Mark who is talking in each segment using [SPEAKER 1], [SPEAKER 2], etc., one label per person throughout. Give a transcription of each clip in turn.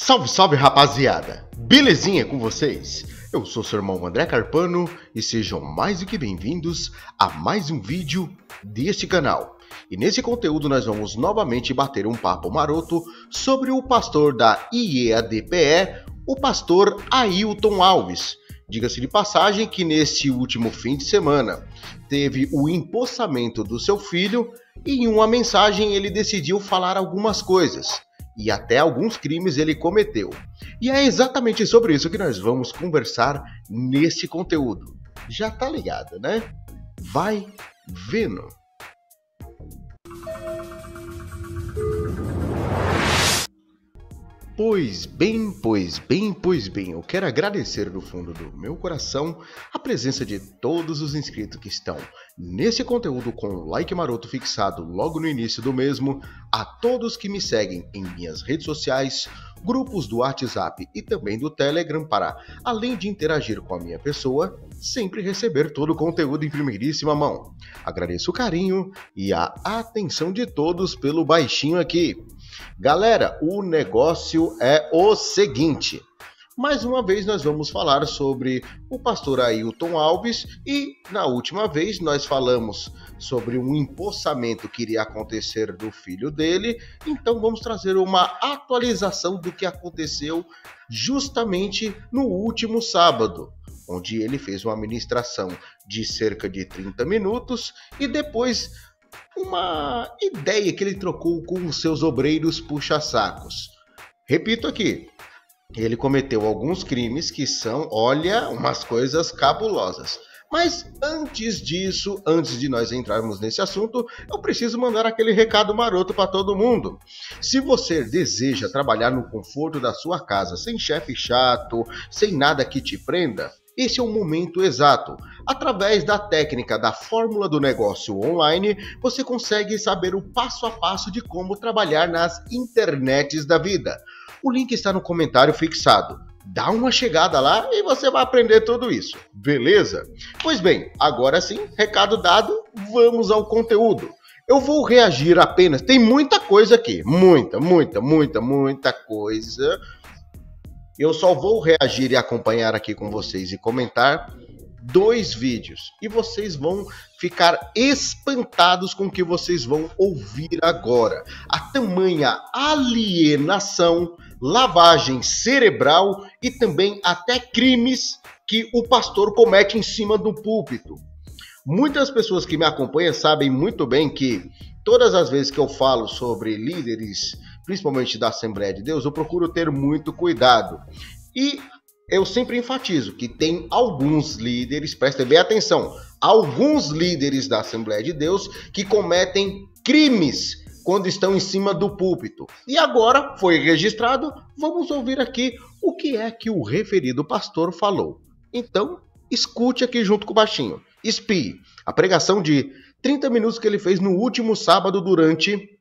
[SPEAKER 1] Salve, salve rapaziada! Belezinha com vocês? Eu sou seu irmão André Carpano e sejam mais do que bem-vindos a mais um vídeo deste canal. E nesse conteúdo nós vamos novamente bater um papo maroto sobre o pastor da IEADPE, o pastor Ailton Alves. Diga-se de passagem que neste último fim de semana teve o empossamento do seu filho e em uma mensagem ele decidiu falar algumas coisas e até alguns crimes ele cometeu. E é exatamente sobre isso que nós vamos conversar nesse conteúdo. Já tá ligado, né? Vai vendo. Pois bem, pois bem, pois bem, eu quero agradecer do fundo do meu coração a presença de todos os inscritos que estão nesse conteúdo com o like maroto fixado logo no início do mesmo, a todos que me seguem em minhas redes sociais, grupos do WhatsApp e também do Telegram para, além de interagir com a minha pessoa, sempre receber todo o conteúdo em primeiríssima mão. Agradeço o carinho e a atenção de todos pelo baixinho aqui. Galera, o negócio é o seguinte. Mais uma vez nós vamos falar sobre o pastor Ailton Alves e na última vez nós falamos sobre um empossamento que iria acontecer do filho dele, então vamos trazer uma atualização do que aconteceu justamente no último sábado, onde ele fez uma ministração de cerca de 30 minutos e depois uma ideia que ele trocou com os seus obreiros puxa-sacos. Repito aqui, ele cometeu alguns crimes que são, olha, umas coisas cabulosas. Mas antes disso, antes de nós entrarmos nesse assunto, eu preciso mandar aquele recado maroto para todo mundo. Se você deseja trabalhar no conforto da sua casa, sem chefe chato, sem nada que te prenda, esse é o momento exato. Através da técnica da fórmula do negócio online, você consegue saber o passo a passo de como trabalhar nas internets da vida. O link está no comentário fixado. Dá uma chegada lá e você vai aprender tudo isso, beleza? Pois bem, agora sim, recado dado, vamos ao conteúdo. Eu vou reagir apenas. Tem muita coisa aqui, muita, muita, muita, muita coisa eu só vou reagir e acompanhar aqui com vocês e comentar dois vídeos e vocês vão ficar espantados com o que vocês vão ouvir agora. A tamanha alienação, lavagem cerebral e também até crimes que o pastor comete em cima do púlpito. Muitas pessoas que me acompanham sabem muito bem que todas as vezes que eu falo sobre líderes principalmente da Assembleia de Deus, eu procuro ter muito cuidado. E eu sempre enfatizo que tem alguns líderes, prestem bem atenção, alguns líderes da Assembleia de Deus que cometem crimes quando estão em cima do púlpito. E agora foi registrado, vamos ouvir aqui o que é que o referido pastor falou. Então, escute aqui junto com o baixinho. Espie a pregação de 30 minutos que ele fez no último sábado durante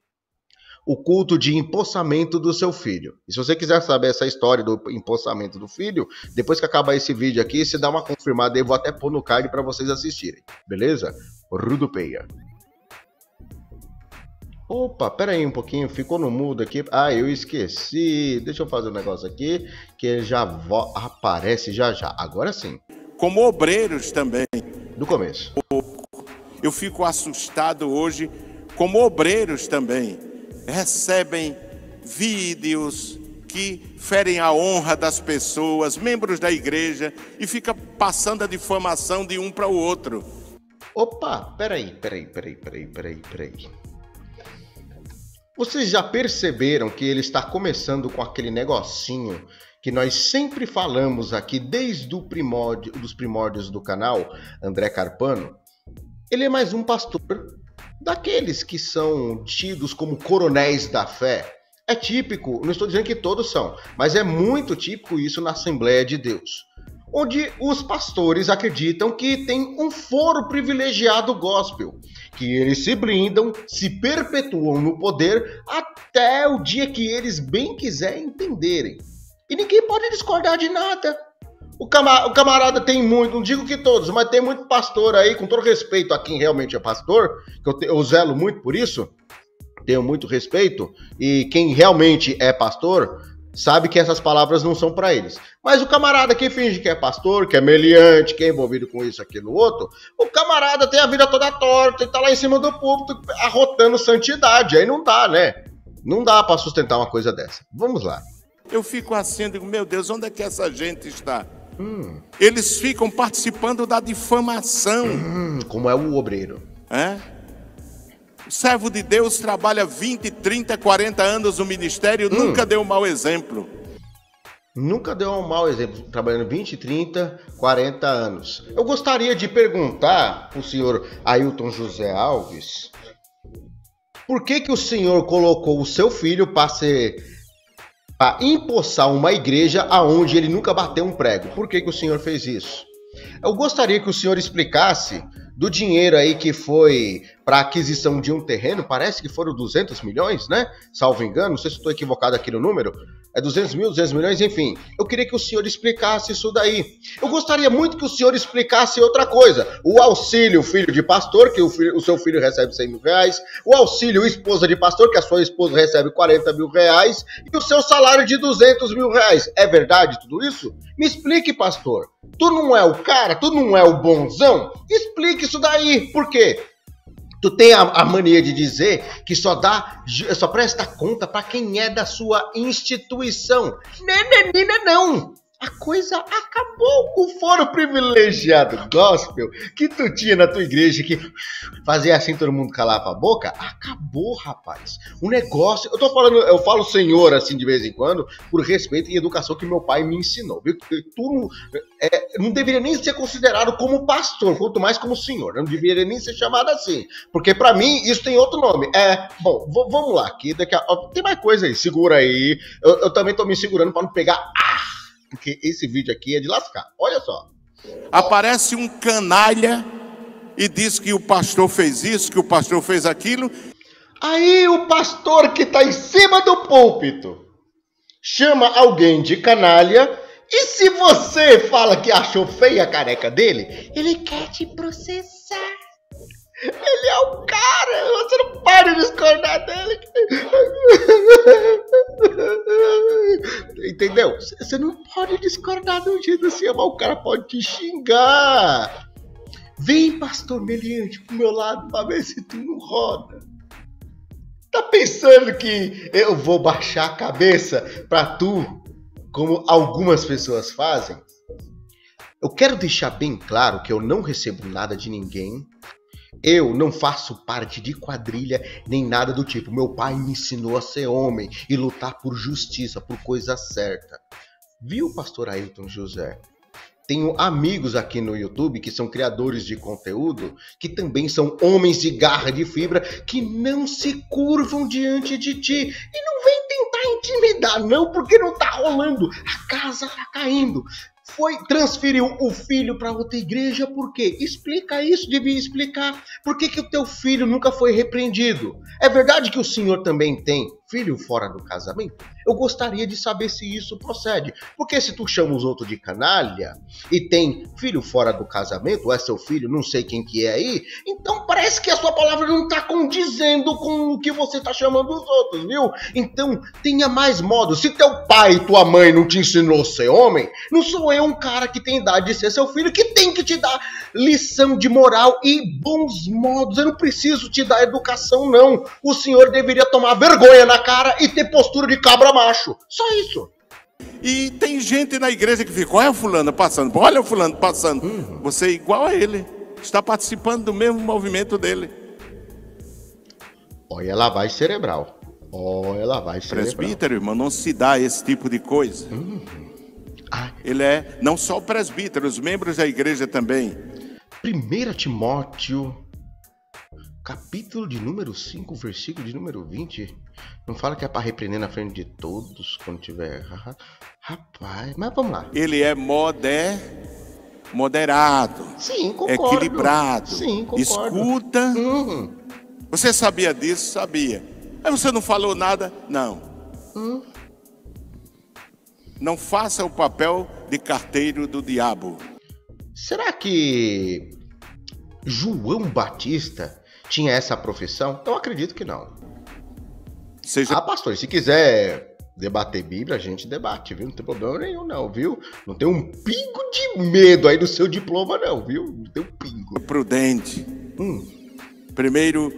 [SPEAKER 1] o culto de empossamento do seu filho. E se você quiser saber essa história do empossamento do filho, depois que acabar esse vídeo aqui, você dá uma confirmada eu vou até pôr no card para vocês assistirem. Beleza? Rudupeia. Opa, pera aí um pouquinho, ficou no mudo aqui. Ah, eu esqueci. Deixa eu fazer um negócio aqui que já aparece já já. Agora sim.
[SPEAKER 2] Como obreiros também.
[SPEAKER 1] Do começo.
[SPEAKER 2] Eu fico assustado hoje como obreiros também recebem vídeos que ferem a honra das pessoas, membros da igreja, e fica passando a difamação de um para o outro.
[SPEAKER 1] Opa, peraí, peraí, peraí, peraí, peraí, peraí. Vocês já perceberam que ele está começando com aquele negocinho que nós sempre falamos aqui desde o primórdio, dos primórdios do canal, André Carpano? Ele é mais um pastor daqueles que são tidos como coronéis da fé. É típico, não estou dizendo que todos são, mas é muito típico isso na Assembleia de Deus, onde os pastores acreditam que tem um foro privilegiado gospel, que eles se blindam, se perpetuam no poder até o dia que eles bem quiserem entenderem. E ninguém pode discordar de nada. O, camarada tem muito, não digo que todos, mas tem muito pastor aí, com todo respeito a quem realmente é pastor, que eu, te, eu zelo muito por isso, tenho muito respeito, e quem realmente é pastor sabe que essas palavras não são para eles. Mas o camarada que finge que é pastor, que é meliante, que é envolvido com isso, aquilo, outro, o camarada tem a vida toda torta e tá lá em cima do púlpito arrotando santidade. Aí não dá, né? Não dá para sustentar uma coisa dessa. Vamos lá.
[SPEAKER 2] Eu fico assim, digo, meu Deus, onde é que essa gente está? Hum. Eles ficam participando da difamação. Hum,
[SPEAKER 1] como é o obreiro.
[SPEAKER 2] É? O servo de Deus trabalha 20, 30, 40 anos no ministério, hum. nunca deu um mau exemplo.
[SPEAKER 1] Nunca deu um mau exemplo, trabalhando 20, 30, 40 anos. Eu gostaria de perguntar para o senhor Ailton José Alves por que, que o senhor colocou o seu filho para ser para empossar uma igreja aonde ele nunca bateu um prego. Por que, que o senhor fez isso? Eu gostaria que o senhor explicasse do dinheiro aí que foi para aquisição de um terreno, parece que foram 200 milhões, né? Salvo engano, não sei se estou equivocado aqui no número. É 200 mil, 200 milhões, enfim. Eu queria que o senhor explicasse isso daí. Eu gostaria muito que o senhor explicasse outra coisa. O auxílio filho de pastor, que o, filho, o seu filho recebe 100 mil reais. O auxílio esposa de pastor, que a sua esposa recebe 40 mil reais. E o seu salário de 200 mil reais. É verdade tudo isso? Me explique, pastor. Tu não é o cara? Tu não é o bonzão? Explique isso daí. Por quê? Tu tem a, a, mania de dizer que só dá, só presta conta para quem é da sua instituição. Nenenina não. A coisa acabou com o foro privilegiado gospel que tu tinha na tua igreja que fazia assim todo mundo calava a boca. Acabou, rapaz. O negócio, eu tô falando, eu falo senhor assim de vez em quando, por respeito e educação que meu pai me ensinou. Tu é, não deveria nem ser considerado como pastor, quanto mais como senhor. Não deveria nem ser chamado assim. Porque para mim isso tem outro nome. É, bom, vamos lá, aqui daqui a, ó, tem mais coisa aí, segura aí. Eu, eu também tô me segurando para não pegar. Ah! Porque esse vídeo aqui é de lascar. Olha só.
[SPEAKER 2] Aparece um canalha e diz que o pastor fez isso, que o pastor fez aquilo.
[SPEAKER 1] Aí o pastor que está em cima do púlpito chama alguém de canalha. E se você fala que achou feia a careca dele, ele quer te processar. Ele é o cara, você não pode discordar dele. Entendeu? Você não pode discordar de um jeito assim, o cara pode te xingar. Vem, pastor Meliante, pro meu lado pra ver se tu não roda. Tá pensando que eu vou baixar a cabeça pra tu, como algumas pessoas fazem? Eu quero deixar bem claro que eu não recebo nada de ninguém eu não faço parte de quadrilha nem nada do tipo. Meu pai me ensinou a ser homem e lutar por justiça, por coisa certa. Viu, pastor Ailton José? Tenho amigos aqui no YouTube que são criadores de conteúdo, que também são homens de garra de fibra, que não se curvam diante de ti. E não vem tentar intimidar, não, porque não tá rolando. A casa tá caindo foi transferiu o filho para outra igreja por quê? Explica isso, devia explicar. Por que, que o teu filho nunca foi repreendido? É verdade que o senhor também tem filho fora do casamento? Eu gostaria de saber se isso procede. Porque se tu chama os outros de canalha e tem filho fora do casamento, ou é seu filho, não sei quem que é aí, então parece que a sua palavra não está condizendo com o que você está chamando os outros, viu? Então tenha mais modo. Se teu pai e tua mãe não te ensinou a ser homem, não sou eu um cara que tem idade de ser seu filho que tem que te dar lição de moral e bons modos. Eu não preciso te dar educação, não. O senhor deveria tomar vergonha na cara e ter postura de cabra macho. Só isso.
[SPEAKER 2] E tem gente na igreja que fica, olha o fulano passando, olha o fulano passando. Uhum. Você é igual a ele, está participando do mesmo movimento dele.
[SPEAKER 1] Olha lavagem cerebral. Olha lavagem cerebral.
[SPEAKER 2] Presbítero, irmão, não se dá esse tipo de coisa. Uhum. Ah. Ele é não só o presbítero, os membros da igreja também.
[SPEAKER 1] 1 Timóteo capítulo de número 5, versículo de número 20, não fala que é para repreender na frente de todos quando tiver. Rapaz, mas vamos lá.
[SPEAKER 2] Ele é moder, moderado.
[SPEAKER 1] Sim, concordo.
[SPEAKER 2] Equilibrado.
[SPEAKER 1] Sim, concordo.
[SPEAKER 2] Escuta. Uhum. Você sabia disso? Sabia. Mas você não falou nada? Não. Uhum. Não faça o papel de carteiro do diabo.
[SPEAKER 1] Será que João Batista tinha essa profissão? Eu acredito que não.
[SPEAKER 2] Seja...
[SPEAKER 1] Ah, pastor, se quiser Debater Bíblia, a gente debate, viu? Não tem problema nenhum, não, viu? Não tem um pingo de medo aí do seu diploma, não, viu? Não tem um pingo.
[SPEAKER 2] Prudente. Hum. Primeiro,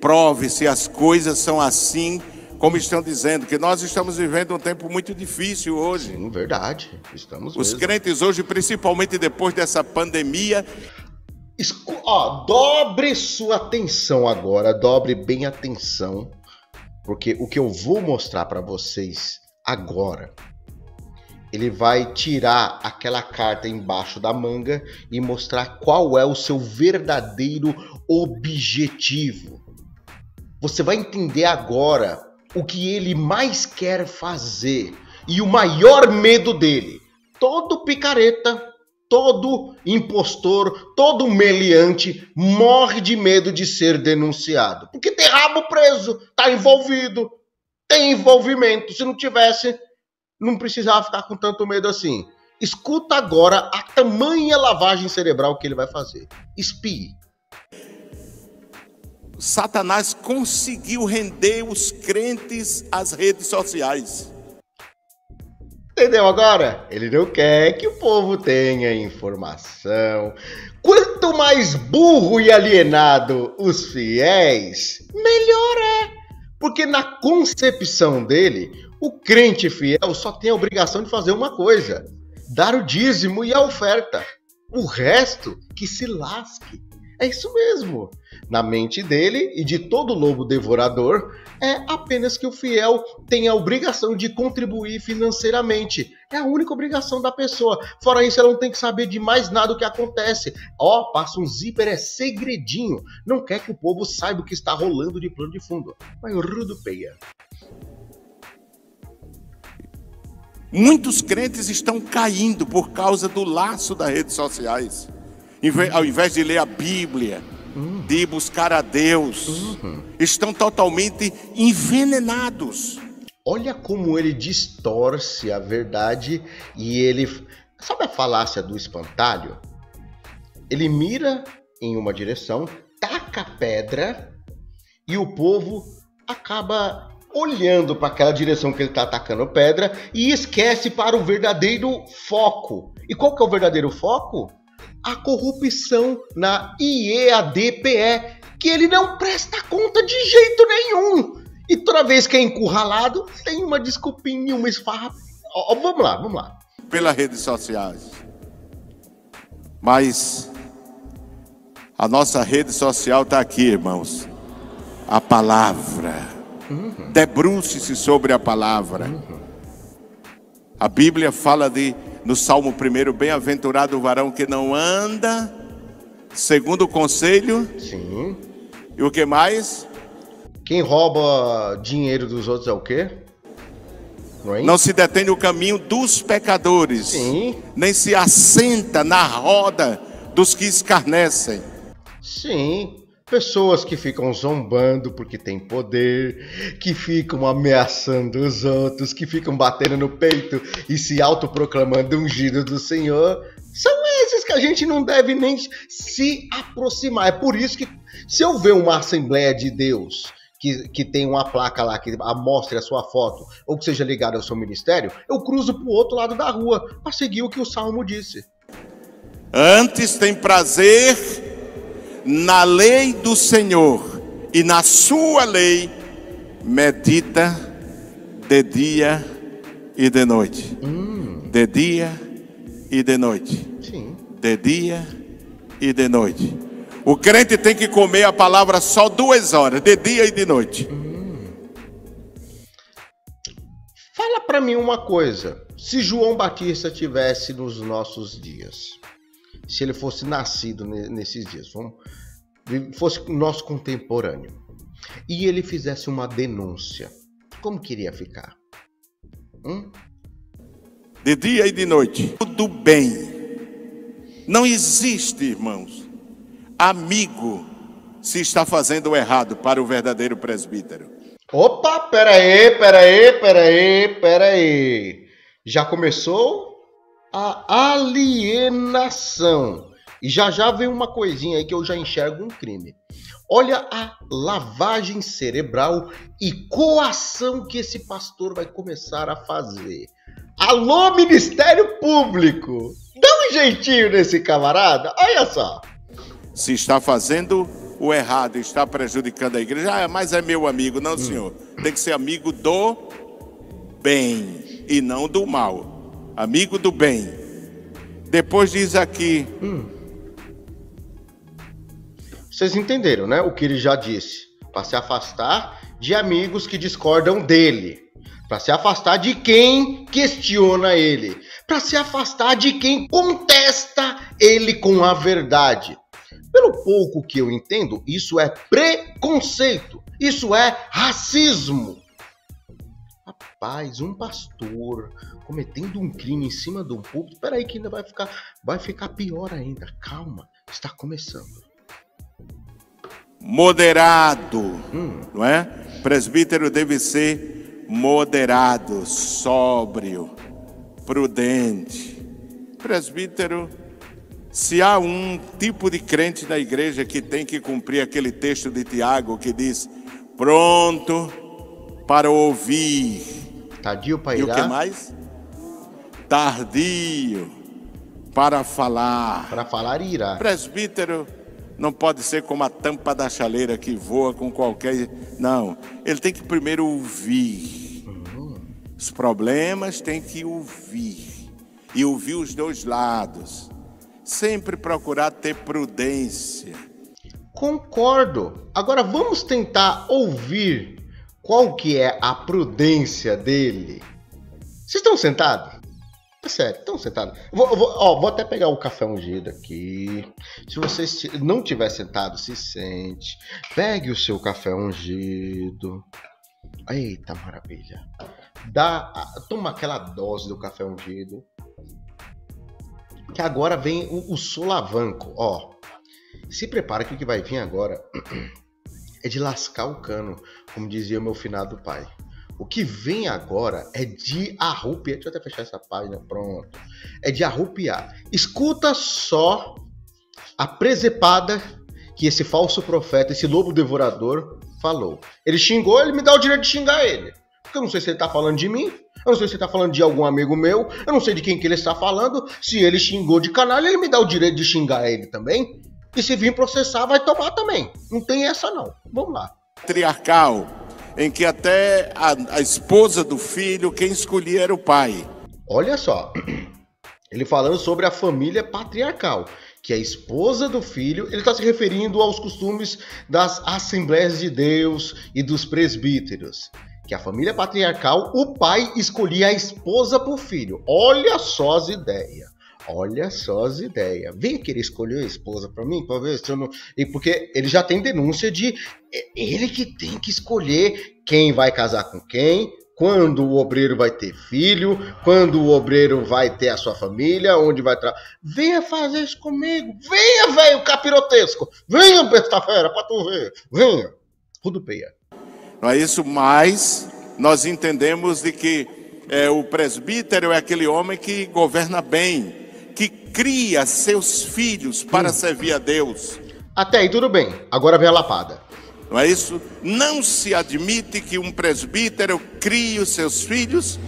[SPEAKER 2] prove se as coisas são assim como estão dizendo, que nós estamos vivendo um tempo muito difícil hoje.
[SPEAKER 1] Sim, verdade. Estamos
[SPEAKER 2] Os mesmo. crentes hoje, principalmente depois dessa pandemia.
[SPEAKER 1] Escu ó, dobre sua atenção agora, dobre bem atenção porque o que eu vou mostrar para vocês agora, ele vai tirar aquela carta embaixo da manga e mostrar qual é o seu verdadeiro objetivo. Você vai entender agora o que ele mais quer fazer e o maior medo dele. Todo picareta todo impostor, todo meliante morre de medo de ser denunciado. Porque tem rabo preso, tá envolvido, tem envolvimento. Se não tivesse, não precisava ficar com tanto medo assim. Escuta agora a tamanha lavagem cerebral que ele vai fazer. Espie.
[SPEAKER 2] Satanás conseguiu render os crentes às redes sociais.
[SPEAKER 1] Entendeu agora? Ele não quer que o povo tenha informação. Quanto mais burro e alienado os fiéis, melhor é. Porque na concepção dele, o crente fiel só tem a obrigação de fazer uma coisa: dar o dízimo e a oferta. O resto que se lasque. É isso mesmo. Na mente dele e de todo lobo devorador, é apenas que o fiel tem a obrigação de contribuir financeiramente. É a única obrigação da pessoa. Fora isso, ela não tem que saber de mais nada o que acontece. Ó, oh, passa um zíper, é segredinho. Não quer que o povo saiba o que está rolando de plano de fundo. Mas rudo peia.
[SPEAKER 2] Muitos crentes estão caindo por causa do laço das redes sociais. Ao invés de ler a Bíblia, de buscar a Deus, estão totalmente envenenados.
[SPEAKER 1] Olha como ele distorce a verdade e ele. Sabe a falácia do espantalho? Ele mira em uma direção, taca pedra e o povo acaba olhando para aquela direção que ele está atacando pedra e esquece para o verdadeiro foco. E qual que é o verdadeiro foco? A corrupção na IEADPE, que ele não presta conta de jeito nenhum. E toda vez que é encurralado, tem uma desculpinha, uma esfarra. Vamos lá, vamos lá.
[SPEAKER 2] Pelas redes sociais. Mas a nossa rede social está aqui, irmãos. A palavra. Uhum. Debruce-se sobre a palavra. Uhum. A Bíblia fala de no Salmo 1, bem-aventurado o varão que não anda segundo o conselho.
[SPEAKER 1] Sim.
[SPEAKER 2] E o que mais?
[SPEAKER 1] Quem rouba dinheiro dos outros é o quê?
[SPEAKER 2] Não, é não se detém no caminho dos pecadores.
[SPEAKER 1] Sim.
[SPEAKER 2] Nem se assenta na roda dos que escarnecem.
[SPEAKER 1] Sim. Pessoas que ficam zombando porque têm poder, que ficam ameaçando os outros, que ficam batendo no peito e se autoproclamando ungido do Senhor. São esses que a gente não deve nem se aproximar. É por isso que, se eu ver uma Assembleia de Deus que, que tem uma placa lá que mostre a sua foto ou que seja ligada ao seu ministério, eu cruzo para o outro lado da rua para seguir o que o Salmo disse.
[SPEAKER 2] Antes tem prazer na lei do Senhor e na sua lei medita de dia e de noite.
[SPEAKER 1] Hum.
[SPEAKER 2] De dia e de noite.
[SPEAKER 1] Sim.
[SPEAKER 2] De dia e de noite. O crente tem que comer a palavra só duas horas, de dia e de noite.
[SPEAKER 1] Hum. Fala para mim uma coisa. Se João Batista tivesse nos nossos dias, se ele fosse nascido nesses dias, vamos, fosse nosso contemporâneo, e ele fizesse uma denúncia, como queria ficar? Hum?
[SPEAKER 2] De dia e de noite, tudo bem. Não existe, irmãos, amigo se está fazendo errado para o verdadeiro presbítero.
[SPEAKER 1] Opa, peraí, peraí, peraí, peraí. Já começou a alienação. E já já vem uma coisinha aí que eu já enxergo um crime. Olha a lavagem cerebral e coação que esse pastor vai começar a fazer. Alô, Ministério Público! Dá um jeitinho nesse camarada, olha só.
[SPEAKER 2] Se está fazendo o errado, está prejudicando a igreja, ah, mas é meu amigo. Não, senhor. Tem que ser amigo do bem e não do mal. Amigo do bem. Depois diz aqui. Hum.
[SPEAKER 1] Vocês entenderam, né? O que ele já disse. Para se afastar de amigos que discordam dele. Para se afastar de quem questiona ele. Para se afastar de quem contesta ele com a verdade. Pelo pouco que eu entendo, isso é preconceito, isso é racismo. Rapaz, um pastor cometendo um crime em cima de um púlpito, peraí que ainda vai ficar, vai ficar pior ainda. Calma, está começando.
[SPEAKER 2] Moderado, hum. não é? Presbítero deve ser moderado, sóbrio, prudente. Presbítero se há um tipo de crente na igreja que tem que cumprir aquele texto de Tiago que diz: pronto para ouvir.
[SPEAKER 1] Tardio para
[SPEAKER 2] E o que mais? Tardio para falar.
[SPEAKER 1] Para falar irá.
[SPEAKER 2] Presbítero não pode ser como a tampa da chaleira que voa com qualquer. Não. Ele tem que primeiro ouvir. Uhum. Os problemas tem que ouvir. E ouvir os dois lados sempre procurar ter prudência.
[SPEAKER 1] Concordo. Agora vamos tentar ouvir qual que é a prudência dele. Vocês estão sentados? É sério, estão sentados. Vou, vou, ó, vou até pegar o café ungido aqui. Se você não tiver sentado, se sente. Pegue o seu café ungido. Eita maravilha. Dá, toma aquela dose do café ungido que agora vem o, o solavanco. Ó, se prepara que o que vai vir agora é de lascar o cano, como dizia meu finado pai. O que vem agora é de arrupiar. Deixa eu até fechar essa página, pronto. É de arrupiar. Escuta só a presepada que esse falso profeta, esse lobo devorador, falou. Ele xingou, ele me dá o direito de xingar ele. Porque eu não sei se ele tá falando de mim, eu não sei se ele tá falando de algum amigo meu, eu não sei de quem que ele está falando. Se ele xingou de canalha, ele me dá o direito de xingar ele também. E se vir processar, vai tomar também. Não tem essa não. Vamos lá.
[SPEAKER 2] Triarcal, em que até a, a esposa do filho, quem escolhia era o pai.
[SPEAKER 1] Olha só, ele falando sobre a família patriarcal, que é a esposa do filho, ele está se referindo aos costumes das Assembleias de Deus e dos presbíteros que a família patriarcal, o pai escolhia a esposa para o filho. Olha só as ideias. Olha só as ideias. Vem que ele escolheu a esposa para mim, para ver se eu não. E porque ele já tem denúncia de é ele que tem que escolher quem vai casar com quem, quando o obreiro vai ter filho, quando o obreiro vai ter a sua família, onde vai trabalhar. Venha fazer isso comigo. Venha, velho capirotesco. Venha, besta-fera, para tu ver. Venha. Rodopeia.
[SPEAKER 2] Não é isso, mas nós entendemos de que é, o presbítero é aquele homem que governa bem, que cria seus filhos para hum. servir a Deus.
[SPEAKER 1] Até aí tudo bem, agora vem a lapada.
[SPEAKER 2] Não é isso? Não se admite que um presbítero crie os seus filhos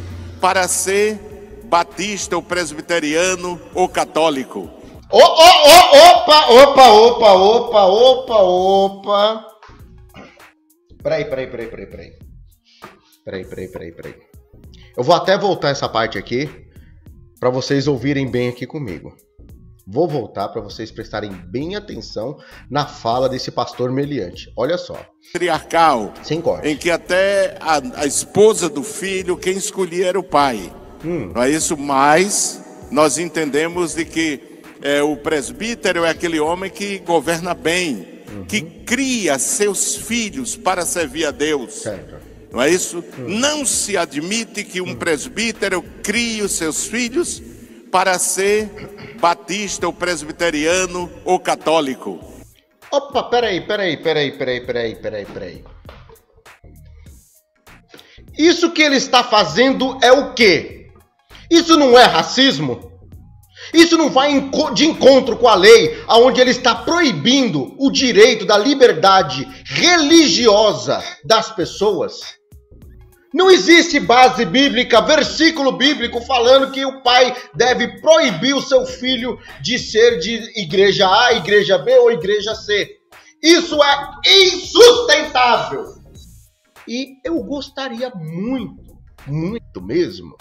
[SPEAKER 2] para ser batista ou presbiteriano ou católico.
[SPEAKER 1] Oh, oh, oh, opa, opa, opa, opa, opa, opa. Peraí, peraí, peraí, peraí, peraí. Peraí, peraí, peraí, peraí. Eu vou até voltar essa parte aqui para vocês ouvirem bem aqui comigo. Vou voltar para vocês prestarem bem atenção na fala desse pastor meliante. Olha só.
[SPEAKER 2] Triarcal.
[SPEAKER 1] Sem corte.
[SPEAKER 2] Em que até a, a esposa do filho, quem escolhia era o pai. Hum. Não é isso? Mas nós entendemos de que é, o presbítero é aquele homem que governa bem uhum. que cria seus filhos para servir a Deus. Certo. Não é isso? Não se admite que um presbítero crie os seus filhos para ser batista ou presbiteriano ou católico.
[SPEAKER 1] Opa, peraí, peraí, peraí, peraí, peraí, peraí, peraí. Isso que ele está fazendo é o quê? Isso não é racismo? Isso não vai de encontro com a lei, aonde ele está proibindo o direito da liberdade religiosa das pessoas. Não existe base bíblica, versículo bíblico falando que o pai deve proibir o seu filho de ser de igreja A, igreja B ou igreja C. Isso é insustentável. E eu gostaria muito, muito mesmo,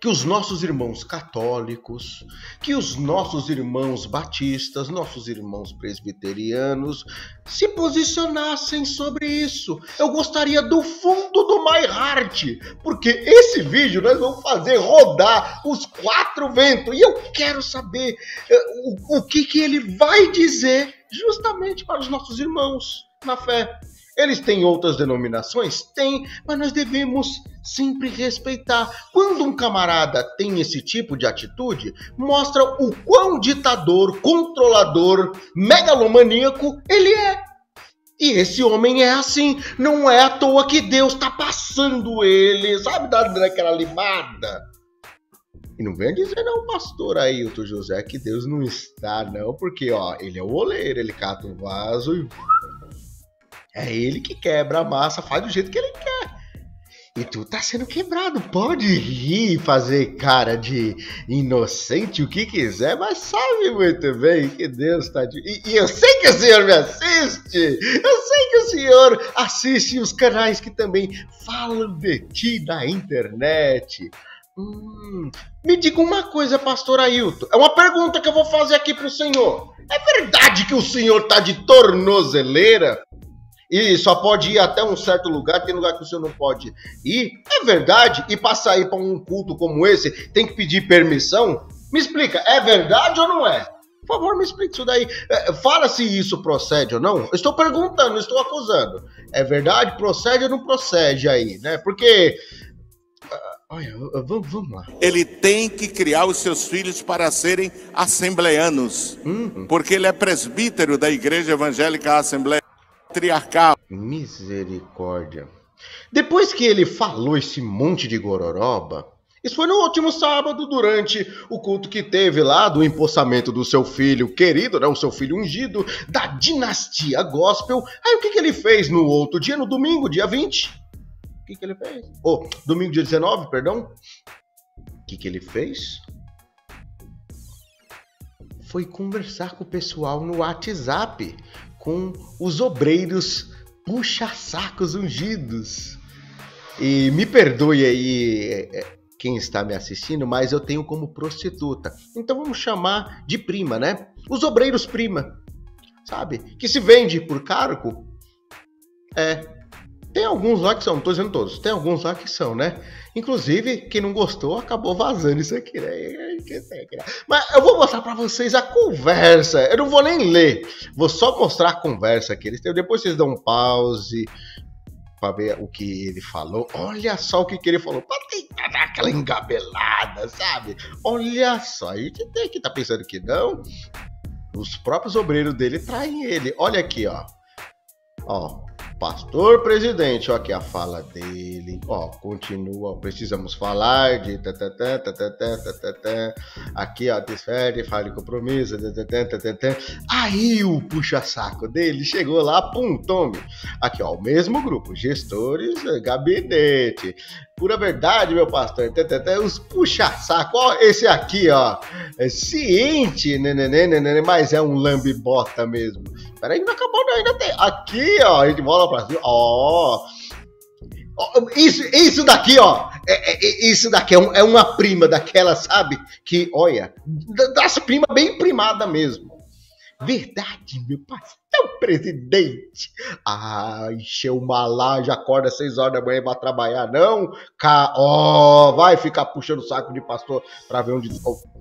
[SPEAKER 1] que os nossos irmãos católicos, que os nossos irmãos batistas, nossos irmãos presbiterianos se posicionassem sobre isso. Eu gostaria do fundo do my heart, porque esse vídeo nós vamos fazer rodar os quatro ventos e eu quero saber eh, o, o que, que ele vai dizer justamente para os nossos irmãos na fé. Eles têm outras denominações? Tem, mas nós devemos sempre respeitar. Quando um camarada tem esse tipo de atitude, mostra o quão ditador, controlador, megalomaníaco ele é. E esse homem é assim, não é à toa que Deus está passando ele, sabe, dando aquela limada. E não venha dizer não, pastor Ailton José, que Deus não está, não, porque ó, ele é o oleiro, ele cata o vaso e é ele que quebra a massa, faz do jeito que ele quer. E tu tá sendo quebrado. Pode rir, fazer cara de inocente, o que quiser, mas sabe muito bem que Deus tá de. E, e eu sei que o senhor me assiste! Eu sei que o senhor assiste os canais que também falam de ti na internet. Hum, me diga uma coisa, pastor Ailton. É uma pergunta que eu vou fazer aqui pro senhor. É verdade que o senhor tá de tornozeleira? E só pode ir até um certo lugar, tem lugar que o senhor não pode ir. É verdade? E para sair para um culto como esse, tem que pedir permissão? Me explica, é verdade ou não é? Por favor, me explique isso daí. É, fala se isso procede ou não. estou perguntando, estou acusando. É verdade? Procede ou não procede aí, né? Porque. Ah, olha, vamos, vamos lá.
[SPEAKER 2] Ele tem que criar os seus filhos para serem assembleanos. Uhum. Porque ele é presbítero da Igreja Evangélica Assembleia patriarcal.
[SPEAKER 1] Misericórdia. Depois que ele falou esse monte de gororoba, isso foi no último sábado, durante o culto que teve lá do empossamento do seu filho querido, né? O seu filho ungido, da dinastia gospel. Aí o que, que ele fez no outro dia, no domingo, dia 20? O que, que ele fez? Oh, domingo, dia 19, perdão. O que, que ele fez? Foi conversar com o pessoal no WhatsApp com os obreiros puxa-sacos ungidos. E me perdoe aí é, é, quem está me assistindo, mas eu tenho como prostituta. Então vamos chamar de prima, né? Os obreiros prima, sabe? Que se vende por cargo. É. Tem alguns lá que são, não tô dizendo todos, tem alguns lá que são, né? Inclusive, quem não gostou acabou vazando isso aqui, né? Mas eu vou mostrar para vocês a conversa. Eu não vou nem ler, vou só mostrar a conversa que eles têm. Depois vocês dão um pause para ver o que ele falou. Olha só o que, que ele falou, para tentar dar aquela engabelada, sabe? Olha só, a gente tem que tá pensando que não. Os próprios obreiros dele traem ele. Olha aqui, ó. Ó, pastor presidente, ó, aqui a fala dele, ó, continua, precisamos falar de aqui, ó, desfere, fale compromisso. Aí o puxa-saco dele chegou lá, pum, tome. Aqui, ó, o mesmo grupo, gestores, gabinete, pura verdade, meu pastor, os puxa-saco, esse aqui, ó, é ciente, nenenê, nenenê, mas é um lambibota mesmo. Peraí, não acabou não, ainda tem. Aqui, ó, a gente bola pra cima, ó. Isso, isso daqui, ó. É, é, é, isso daqui é, um, é, uma prima daquela, sabe? Que, olha, das primas bem primada mesmo. Verdade, meu pastor presidente. Ah, encheu uma laje, acorda às seis horas da manhã pra trabalhar, não? Ó, oh, vai ficar puxando o saco de pastor pra ver onde. Oh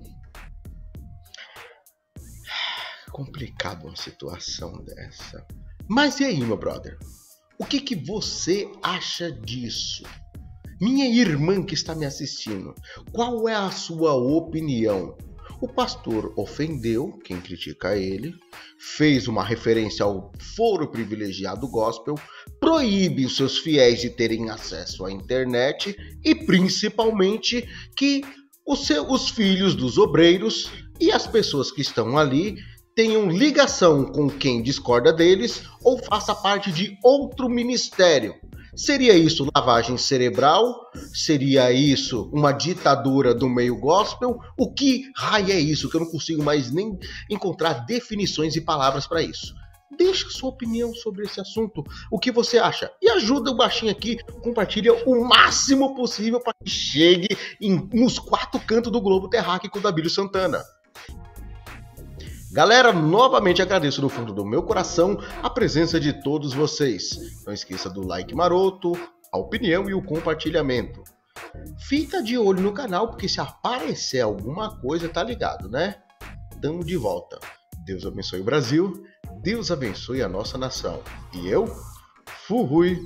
[SPEAKER 1] complicado uma situação dessa. Mas e aí, meu brother? O que, que você acha disso? Minha irmã que está me assistindo, qual é a sua opinião? O pastor ofendeu quem critica ele, fez uma referência ao foro privilegiado gospel, proíbe os seus fiéis de terem acesso à internet e principalmente que os, seus, os filhos dos obreiros e as pessoas que estão ali tenham ligação com quem discorda deles ou faça parte de outro ministério. Seria isso lavagem cerebral? Seria isso uma ditadura do meio gospel? O que raio é isso? Que eu não consigo mais nem encontrar definições e palavras para isso. Deixa sua opinião sobre esse assunto. O que você acha? E ajuda o baixinho aqui, compartilha o máximo possível para que chegue em, nos quatro cantos do globo terráqueo da Bíblia Santana. Galera, novamente agradeço do fundo do meu coração a presença de todos vocês. Não esqueça do like maroto, a opinião e o compartilhamento. Fica de olho no canal, porque se aparecer alguma coisa, tá ligado, né? Tamo de volta. Deus abençoe o Brasil, Deus abençoe a nossa nação. E eu fui.